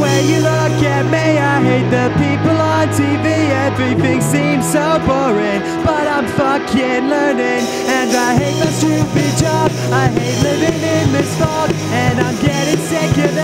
way you look at me I hate the people on TV Everything seems so boring But I'm fucking learning. And I hate my stupid job. I hate living in this fog And I'm getting sick of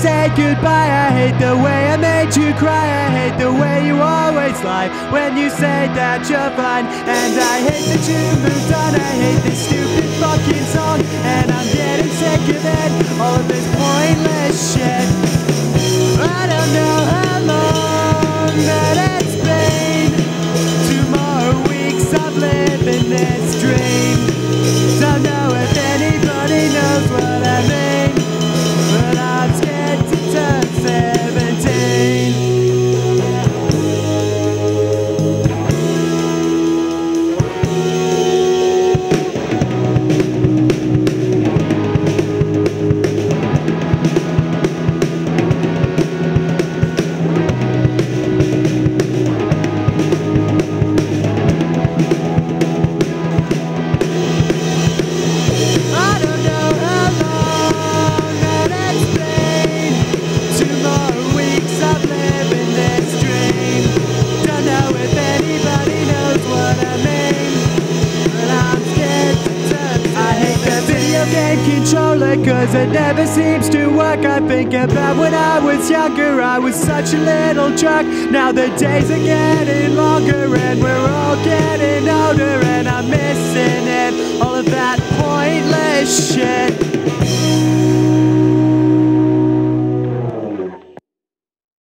say goodbye. I hate the way I made you cry. I hate the way you always lie when you say that you're fine. And I hate that you moved on. I hate this stupid fucking song. And I'm getting sick of it. All of this pointless shit. I don't know how long that it's been. Two more weeks of living this dream. Cause it never seems to work. I think about when I was younger, I was such a little jerk. Now the days are getting longer and we're all getting older and I'm